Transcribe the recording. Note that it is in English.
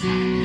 see.